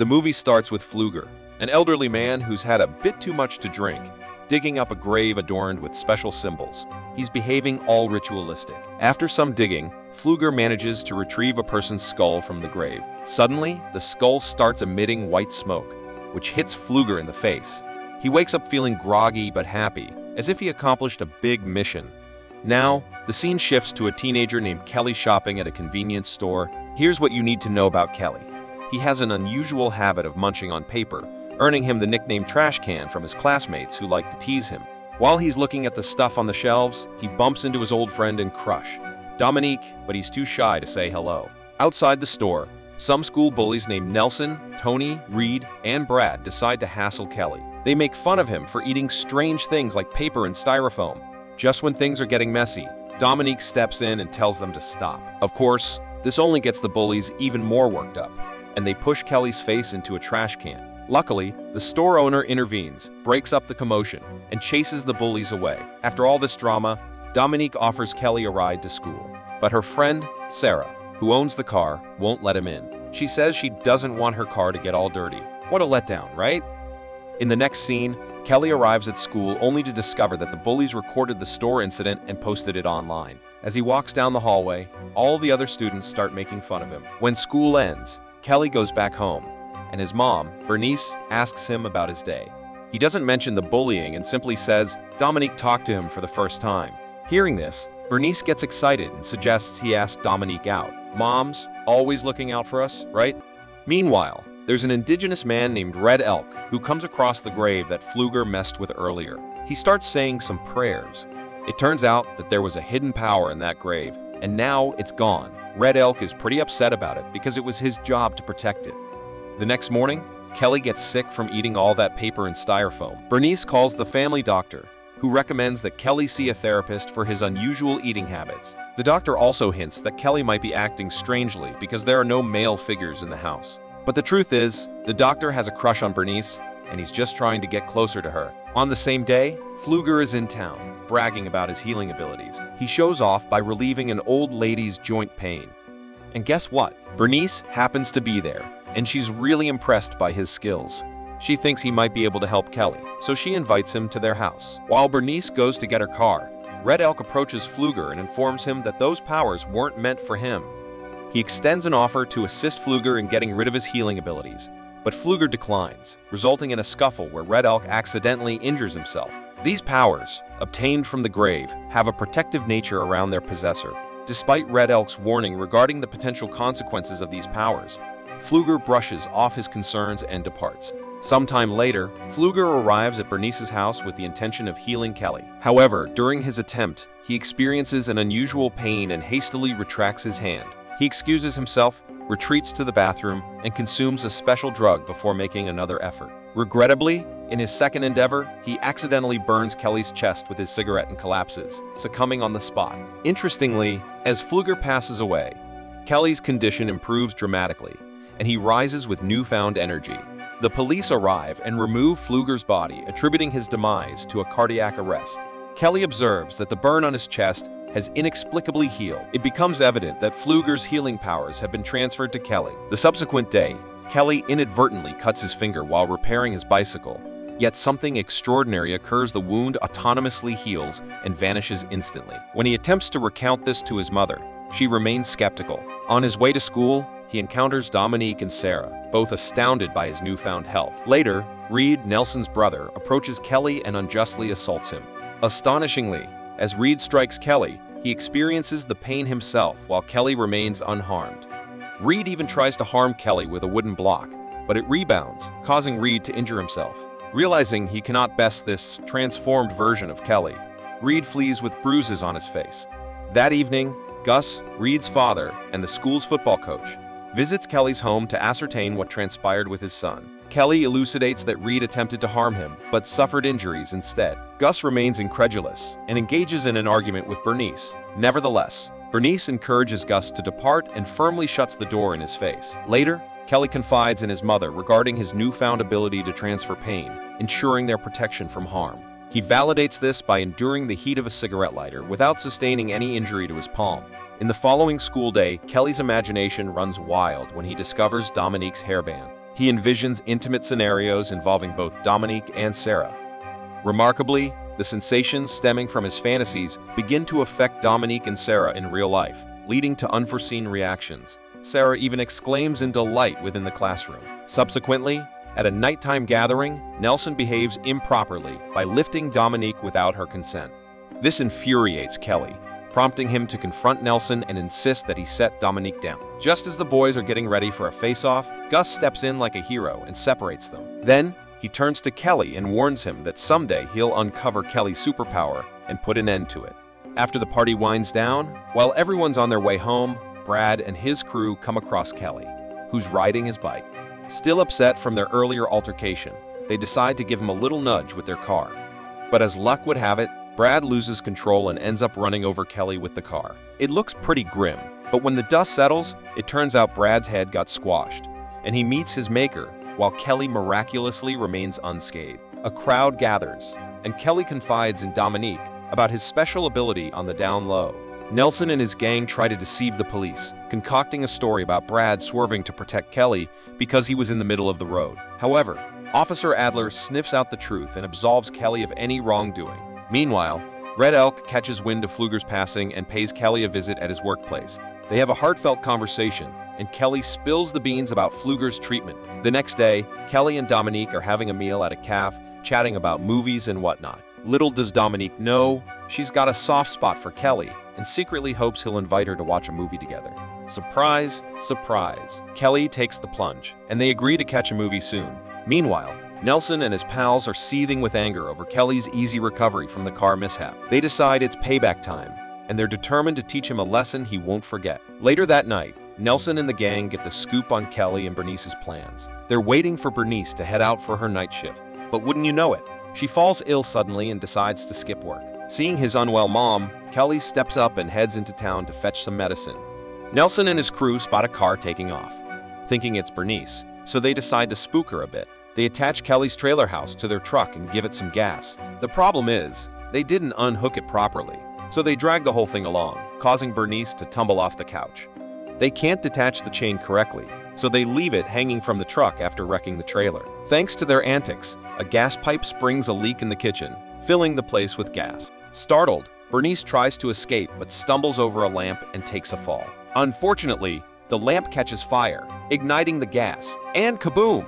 The movie starts with Pfluger, an elderly man who's had a bit too much to drink, digging up a grave adorned with special symbols. He's behaving all ritualistic. After some digging, Pfluger manages to retrieve a person's skull from the grave. Suddenly, the skull starts emitting white smoke, which hits Pfluger in the face. He wakes up feeling groggy but happy, as if he accomplished a big mission. Now, the scene shifts to a teenager named Kelly shopping at a convenience store. Here's what you need to know about Kelly. He has an unusual habit of munching on paper, earning him the nickname Trash Can from his classmates who like to tease him. While he's looking at the stuff on the shelves, he bumps into his old friend and crush, Dominique, but he's too shy to say hello. Outside the store, some school bullies named Nelson, Tony, Reed, and Brad decide to hassle Kelly. They make fun of him for eating strange things like paper and styrofoam. Just when things are getting messy, Dominique steps in and tells them to stop. Of course, this only gets the bullies even more worked up and they push Kelly's face into a trash can. Luckily, the store owner intervenes, breaks up the commotion, and chases the bullies away. After all this drama, Dominique offers Kelly a ride to school. But her friend, Sarah, who owns the car, won't let him in. She says she doesn't want her car to get all dirty. What a letdown, right? In the next scene, Kelly arrives at school only to discover that the bullies recorded the store incident and posted it online. As he walks down the hallway, all the other students start making fun of him. When school ends, Kelly goes back home, and his mom, Bernice, asks him about his day. He doesn't mention the bullying and simply says Dominique talked to him for the first time. Hearing this, Bernice gets excited and suggests he ask Dominique out. Moms, always looking out for us, right? Meanwhile, there's an indigenous man named Red Elk who comes across the grave that Pfluger messed with earlier. He starts saying some prayers. It turns out that there was a hidden power in that grave, and now it's gone. Red Elk is pretty upset about it because it was his job to protect it. The next morning, Kelly gets sick from eating all that paper and styrofoam. Bernice calls the family doctor, who recommends that Kelly see a therapist for his unusual eating habits. The doctor also hints that Kelly might be acting strangely because there are no male figures in the house. But the truth is, the doctor has a crush on Bernice, and he's just trying to get closer to her. On the same day, Pfluger is in town, bragging about his healing abilities. He shows off by relieving an old lady's joint pain. And guess what? Bernice happens to be there, and she's really impressed by his skills. She thinks he might be able to help Kelly, so she invites him to their house. While Bernice goes to get her car, Red Elk approaches Pfluger and informs him that those powers weren't meant for him. He extends an offer to assist Pfluger in getting rid of his healing abilities, but Pfluger declines, resulting in a scuffle where Red Elk accidentally injures himself. These powers, obtained from the grave, have a protective nature around their possessor. Despite Red Elk's warning regarding the potential consequences of these powers, Pfluger brushes off his concerns and departs. Sometime later, Pfluger arrives at Bernice's house with the intention of healing Kelly. However, during his attempt, he experiences an unusual pain and hastily retracts his hand. He excuses himself retreats to the bathroom, and consumes a special drug before making another effort. Regrettably, in his second endeavor, he accidentally burns Kelly's chest with his cigarette and collapses, succumbing on the spot. Interestingly, as Pfluger passes away, Kelly's condition improves dramatically, and he rises with newfound energy. The police arrive and remove Pfluger's body, attributing his demise to a cardiac arrest. Kelly observes that the burn on his chest has inexplicably healed. It becomes evident that Pfluger's healing powers have been transferred to Kelly. The subsequent day, Kelly inadvertently cuts his finger while repairing his bicycle. Yet something extraordinary occurs the wound autonomously heals and vanishes instantly. When he attempts to recount this to his mother, she remains skeptical. On his way to school, he encounters Dominique and Sarah, both astounded by his newfound health. Later, Reed, Nelson's brother, approaches Kelly and unjustly assaults him. Astonishingly, as Reed strikes Kelly, he experiences the pain himself while Kelly remains unharmed. Reed even tries to harm Kelly with a wooden block, but it rebounds, causing Reed to injure himself. Realizing he cannot best this transformed version of Kelly, Reed flees with bruises on his face. That evening, Gus, Reed's father, and the school's football coach visits Kelly's home to ascertain what transpired with his son. Kelly elucidates that Reed attempted to harm him, but suffered injuries instead. Gus remains incredulous and engages in an argument with Bernice. Nevertheless, Bernice encourages Gus to depart and firmly shuts the door in his face. Later, Kelly confides in his mother regarding his newfound ability to transfer pain, ensuring their protection from harm. He validates this by enduring the heat of a cigarette lighter without sustaining any injury to his palm. In the following school day, Kelly's imagination runs wild when he discovers Dominique's hairband. He envisions intimate scenarios involving both Dominique and Sarah. Remarkably, the sensations stemming from his fantasies begin to affect Dominique and Sarah in real life, leading to unforeseen reactions. Sarah even exclaims in delight within the classroom. Subsequently, at a nighttime gathering, Nelson behaves improperly by lifting Dominique without her consent. This infuriates Kelly, prompting him to confront Nelson and insist that he set Dominique down. Just as the boys are getting ready for a face-off, Gus steps in like a hero and separates them. Then, he turns to Kelly and warns him that someday he'll uncover Kelly's superpower and put an end to it. After the party winds down, while everyone's on their way home, Brad and his crew come across Kelly, who's riding his bike. Still upset from their earlier altercation, they decide to give him a little nudge with their car. But as luck would have it, Brad loses control and ends up running over Kelly with the car. It looks pretty grim, but when the dust settles, it turns out Brad's head got squashed, and he meets his maker, while Kelly miraculously remains unscathed. A crowd gathers, and Kelly confides in Dominique about his special ability on the down low. Nelson and his gang try to deceive the police, concocting a story about Brad swerving to protect Kelly because he was in the middle of the road. However, Officer Adler sniffs out the truth and absolves Kelly of any wrongdoing. Meanwhile, Red Elk catches wind of Pfluger's passing and pays Kelly a visit at his workplace. They have a heartfelt conversation, and Kelly spills the beans about Pfluger's treatment. The next day, Kelly and Dominique are having a meal at a cafe, chatting about movies and whatnot. Little does Dominique know, she's got a soft spot for Kelly and secretly hopes he'll invite her to watch a movie together. Surprise, surprise. Kelly takes the plunge, and they agree to catch a movie soon. Meanwhile, Nelson and his pals are seething with anger over Kelly's easy recovery from the car mishap. They decide it's payback time, and they're determined to teach him a lesson he won't forget. Later that night, Nelson and the gang get the scoop on Kelly and Bernice's plans. They're waiting for Bernice to head out for her night shift, but wouldn't you know it, she falls ill suddenly and decides to skip work. Seeing his unwell mom, Kelly steps up and heads into town to fetch some medicine. Nelson and his crew spot a car taking off, thinking it's Bernice, so they decide to spook her a bit. They attach Kelly's trailer house to their truck and give it some gas. The problem is, they didn't unhook it properly, so they drag the whole thing along, causing Bernice to tumble off the couch. They can't detach the chain correctly, so they leave it hanging from the truck after wrecking the trailer. Thanks to their antics, a gas pipe springs a leak in the kitchen, filling the place with gas. Startled, Bernice tries to escape but stumbles over a lamp and takes a fall. Unfortunately, the lamp catches fire, igniting the gas, and kaboom!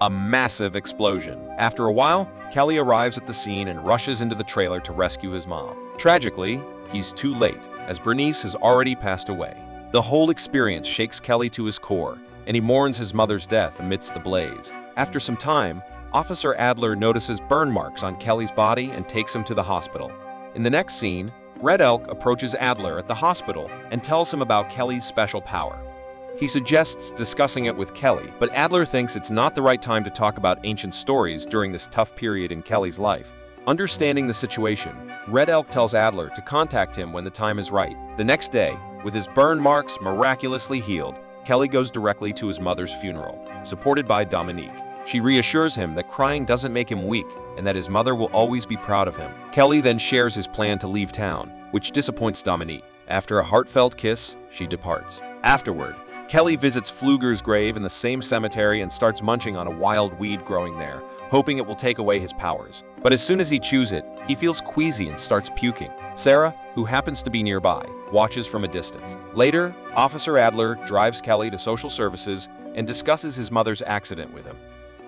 A massive explosion. After a while, Kelly arrives at the scene and rushes into the trailer to rescue his mom. Tragically, he's too late, as Bernice has already passed away. The whole experience shakes Kelly to his core, and he mourns his mother's death amidst the blaze. After some time, Officer Adler notices burn marks on Kelly's body and takes him to the hospital. In the next scene, Red Elk approaches Adler at the hospital and tells him about Kelly's special power. He suggests discussing it with Kelly, but Adler thinks it's not the right time to talk about ancient stories during this tough period in Kelly's life. Understanding the situation, Red Elk tells Adler to contact him when the time is right. The next day, with his burn marks miraculously healed, Kelly goes directly to his mother's funeral, supported by Dominique. She reassures him that crying doesn't make him weak and that his mother will always be proud of him. Kelly then shares his plan to leave town, which disappoints Dominique. After a heartfelt kiss, she departs. Afterward, Kelly visits Pfluger's grave in the same cemetery and starts munching on a wild weed growing there, hoping it will take away his powers. But as soon as he chews it, he feels queasy and starts puking. Sarah, who happens to be nearby, watches from a distance. Later, Officer Adler drives Kelly to social services and discusses his mother's accident with him.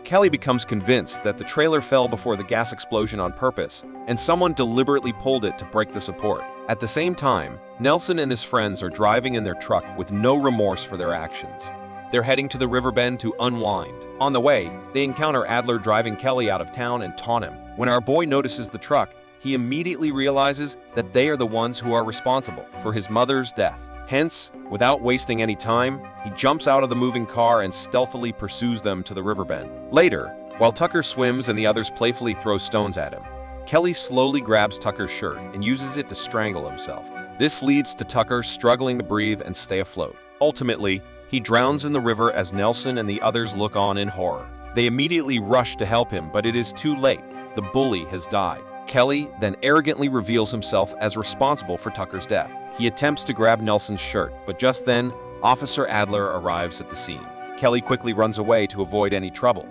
Kelly becomes convinced that the trailer fell before the gas explosion on purpose, and someone deliberately pulled it to break the support. At the same time, Nelson and his friends are driving in their truck with no remorse for their actions. They're heading to the riverbend to unwind. On the way, they encounter Adler driving Kelly out of town and taunt him. When our boy notices the truck, he immediately realizes that they are the ones who are responsible for his mother's death. Hence, without wasting any time, he jumps out of the moving car and stealthily pursues them to the riverbend. Later, while Tucker swims and the others playfully throw stones at him, Kelly slowly grabs Tucker's shirt and uses it to strangle himself. This leads to Tucker struggling to breathe and stay afloat. Ultimately, he drowns in the river as Nelson and the others look on in horror. They immediately rush to help him, but it is too late. The bully has died. Kelly then arrogantly reveals himself as responsible for Tucker's death. He attempts to grab Nelson's shirt, but just then, Officer Adler arrives at the scene. Kelly quickly runs away to avoid any trouble,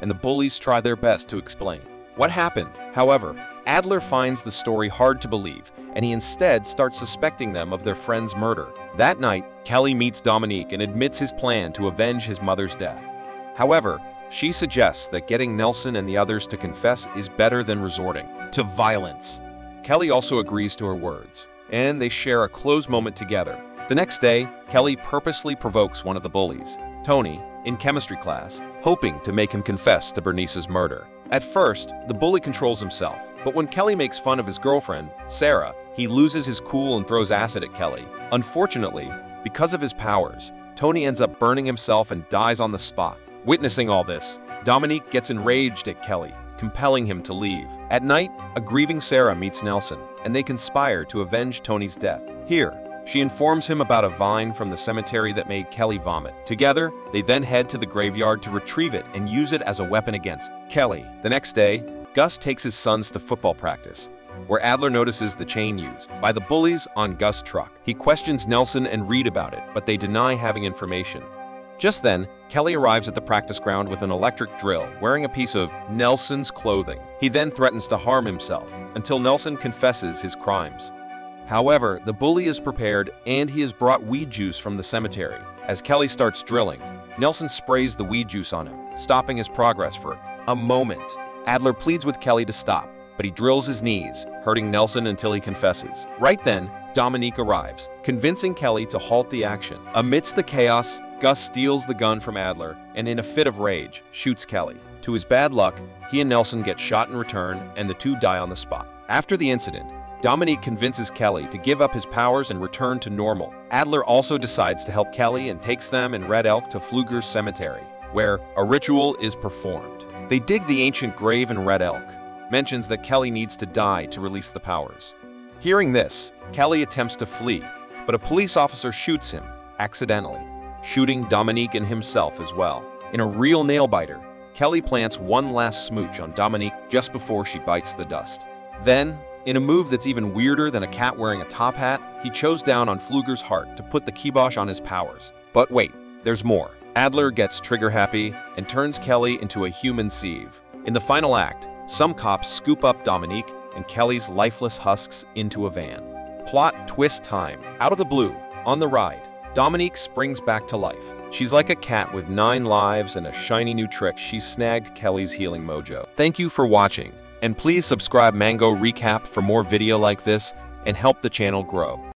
and the bullies try their best to explain. What happened? However, Adler finds the story hard to believe, and he instead starts suspecting them of their friend's murder. That night, Kelly meets Dominique and admits his plan to avenge his mother's death. However, she suggests that getting Nelson and the others to confess is better than resorting to violence. Kelly also agrees to her words, and they share a close moment together. The next day, Kelly purposely provokes one of the bullies, Tony, in chemistry class, hoping to make him confess to Bernice's murder. At first, the bully controls himself, but when Kelly makes fun of his girlfriend, Sarah, he loses his cool and throws acid at Kelly. Unfortunately, because of his powers, Tony ends up burning himself and dies on the spot. Witnessing all this, Dominique gets enraged at Kelly, compelling him to leave. At night, a grieving Sarah meets Nelson, and they conspire to avenge Tony's death. Here, she informs him about a vine from the cemetery that made Kelly vomit. Together, they then head to the graveyard to retrieve it and use it as a weapon against Kelly. The next day, Gus takes his sons to football practice, where Adler notices the chain used by the bullies on Gus' truck. He questions Nelson and Reed about it, but they deny having information. Just then, Kelly arrives at the practice ground with an electric drill, wearing a piece of Nelson's clothing. He then threatens to harm himself, until Nelson confesses his crimes. However, the bully is prepared and he has brought weed juice from the cemetery. As Kelly starts drilling, Nelson sprays the weed juice on him, stopping his progress for a moment. Adler pleads with Kelly to stop, but he drills his knees, hurting Nelson until he confesses. Right then, Dominique arrives, convincing Kelly to halt the action. Amidst the chaos, Gus steals the gun from Adler and in a fit of rage, shoots Kelly. To his bad luck, he and Nelson get shot in return and the two die on the spot. After the incident, Dominique convinces Kelly to give up his powers and return to normal. Adler also decides to help Kelly and takes them and Red Elk to Pfluger's cemetery, where a ritual is performed. They dig the ancient grave in Red Elk, mentions that Kelly needs to die to release the powers. Hearing this, Kelly attempts to flee, but a police officer shoots him, accidentally, shooting Dominique and himself as well. In a real nail-biter, Kelly plants one last smooch on Dominique just before she bites the dust. Then, in a move that's even weirder than a cat wearing a top hat, he chose down on Pfluger's heart to put the kibosh on his powers. But wait, there's more. Adler gets trigger-happy and turns Kelly into a human sieve. In the final act, some cops scoop up Dominique and Kelly's lifeless husks into a van. Plot twist time. Out of the blue, on the ride, Dominique springs back to life. She's like a cat with nine lives and a shiny new trick. She snagged Kelly's healing mojo. Thank you for watching. And please subscribe Mango Recap for more video like this and help the channel grow.